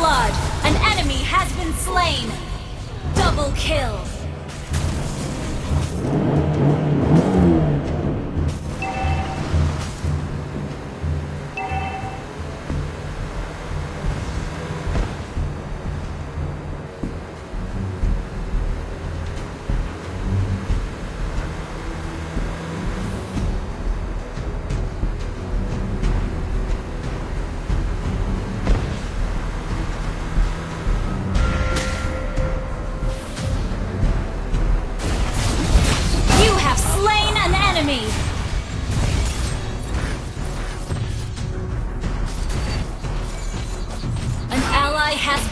Blood! An enemy has been slain! Double kill!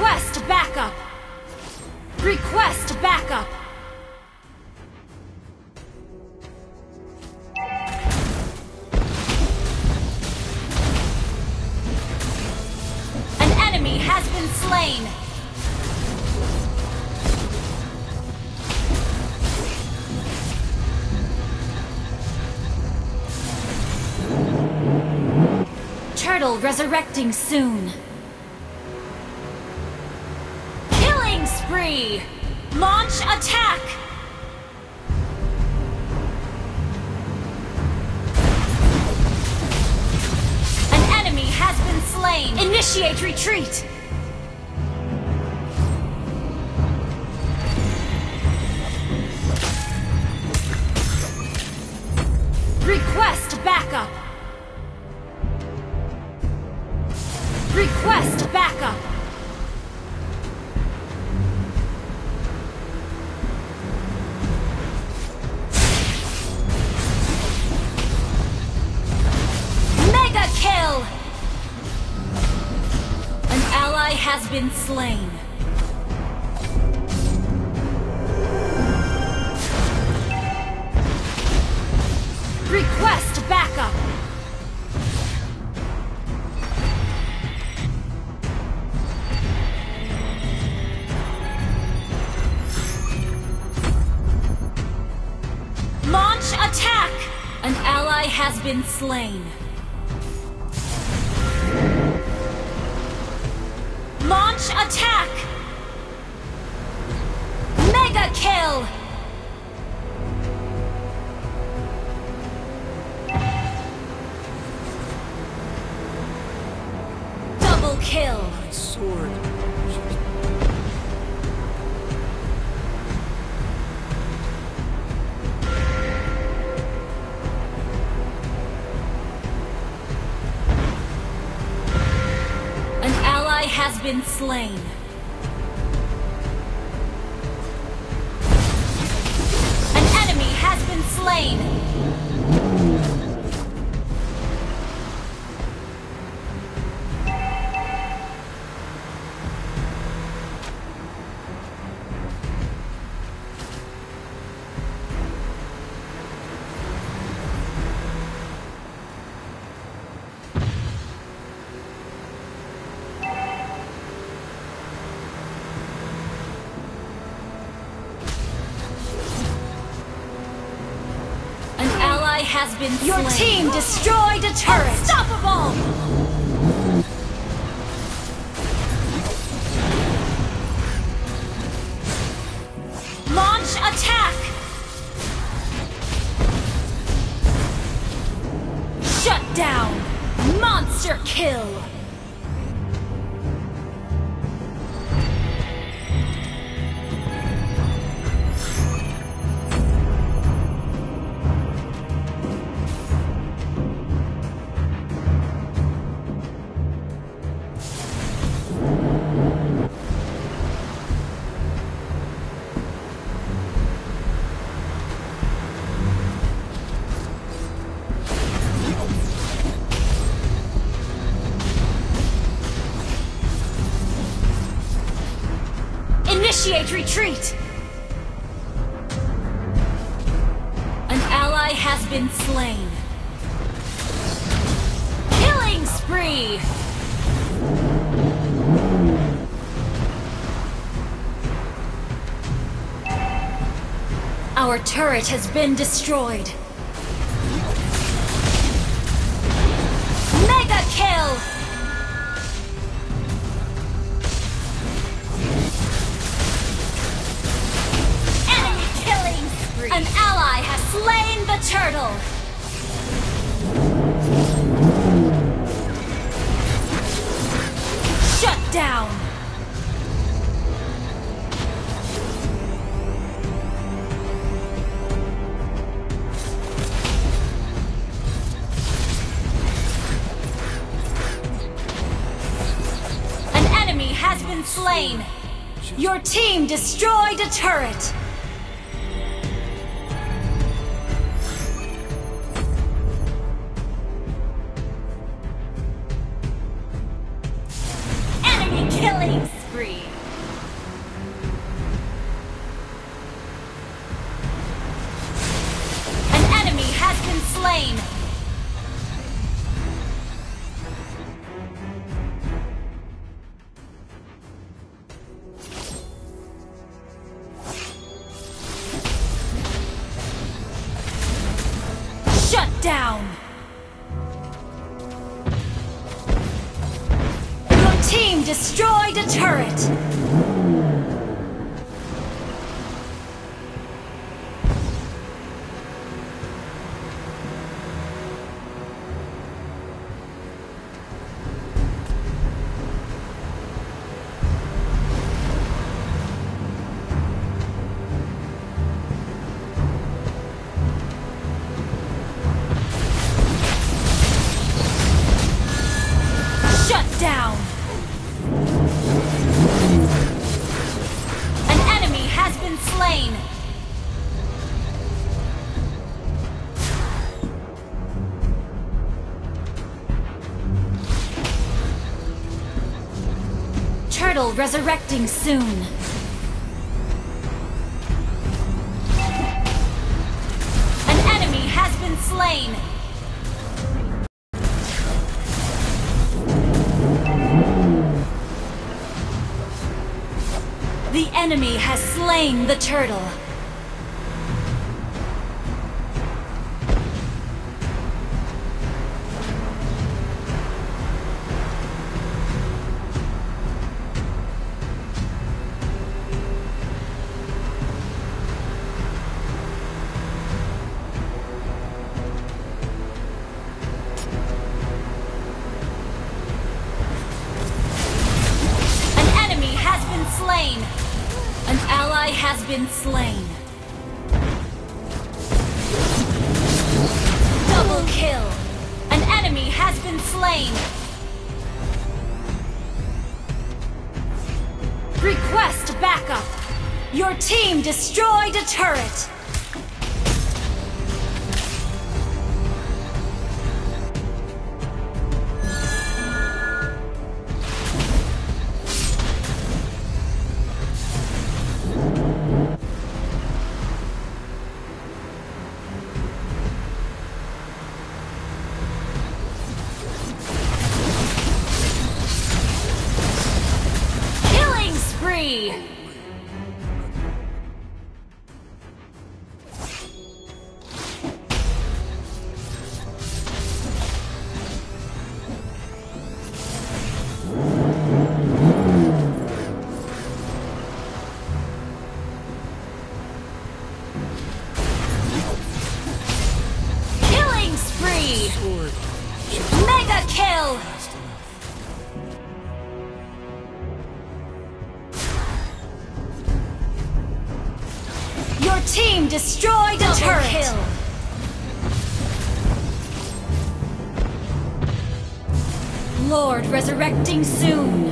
Request backup! Request backup! An enemy has been slain! Turtle resurrecting soon. Spree! Launch attack! An enemy has been slain! Initiate retreat! Slain. Request backup! Launch attack! An ally has been slain. Been slain. Has been Your slain. team destroyed a turret. Unstoppable! Initiate retreat! An ally has been slain. Killing spree! Our turret has been destroyed. Slain! Your team destroyed a turret! Destroyed a turret! Resurrecting soon. An enemy has been slain! The enemy has slain the turtle. Slain. Double kill. An enemy has been slain. Request backup. Your team destroyed a turret. Lord resurrecting soon.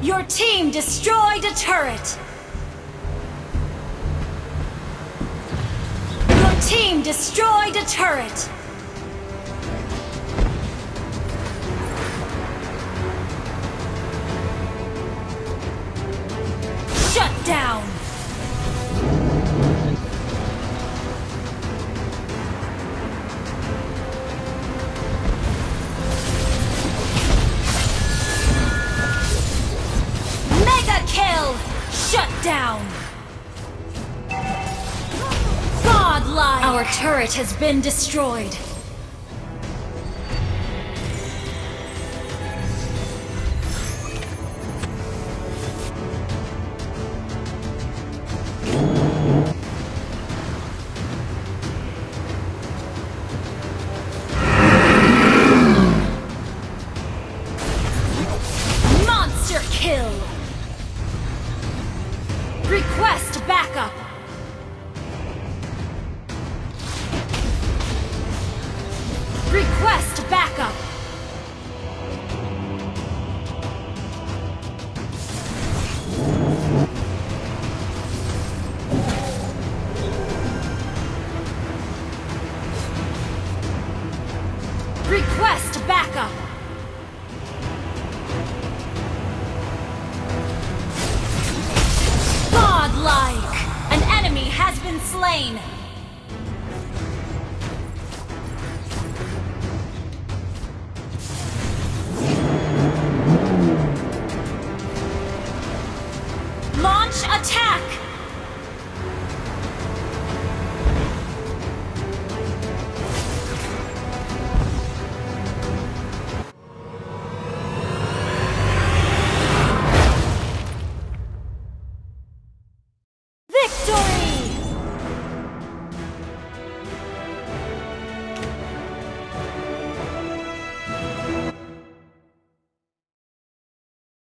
Your team destroyed a turret. Your team destroyed a turret. Our turret has been destroyed. Monster kill! Request Request backup! Godlike! An enemy has been slain!